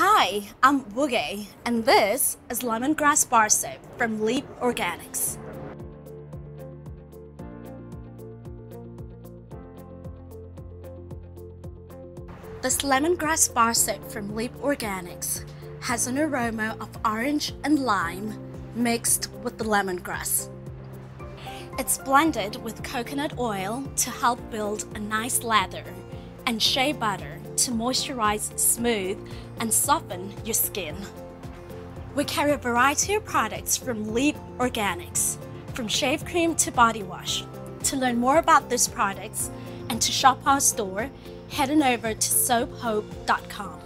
Hi, I'm Woogie, and this is lemongrass bar soap from Leap Organics. This lemongrass bar soap from Leap Organics has an aroma of orange and lime mixed with the lemongrass. It's blended with coconut oil to help build a nice lather and shea butter to moisturize, smooth, and soften your skin. We carry a variety of products from Leap Organics, from shave cream to body wash. To learn more about these products and to shop our store, head on over to soaphope.com.